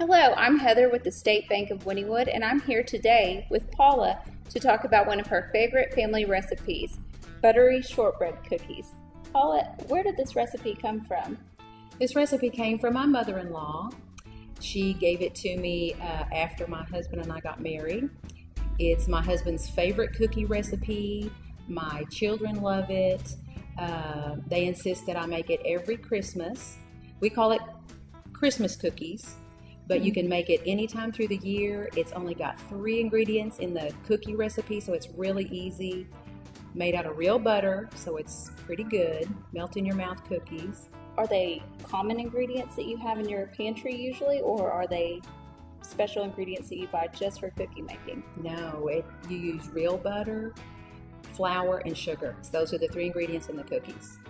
Hello, I'm Heather with the State Bank of Wynnewood, and I'm here today with Paula to talk about one of her favorite family recipes, buttery shortbread cookies. Paula, where did this recipe come from? This recipe came from my mother in law. She gave it to me uh, after my husband and I got married. It's my husband's favorite cookie recipe. My children love it. Uh, they insist that I make it every Christmas. We call it Christmas cookies but you mm-hmm. can make it anytime through the year. It's only got three ingredients in the cookie recipe, so it's really easy. Made out of real butter, so it's pretty good. Melt in your mouth cookies. Are they common ingredients that you have in your pantry usually, or are they special ingredients that you buy just for cookie making? No, it, you use real butter, flour, and sugar. So those are the three ingredients in the cookies.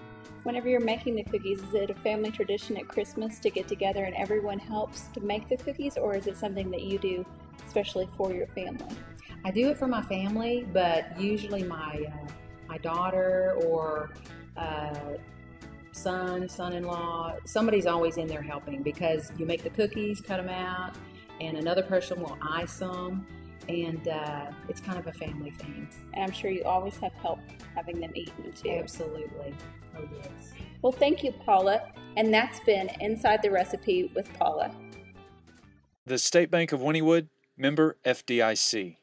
Whenever you're making the cookies, is it a family tradition at Christmas to get together and everyone helps to make the cookies, or is it something that you do especially for your family? I do it for my family, but usually my uh, my daughter or uh, son, son-in-law, somebody's always in there helping because you make the cookies, cut them out, and another person will ice them and uh, it's kind of a family thing. And I'm sure you always have help having them eaten too. Absolutely. Oh, yes. Well, thank you, Paula. And that's been Inside the Recipe with Paula. The State Bank of Wynnewood, member FDIC.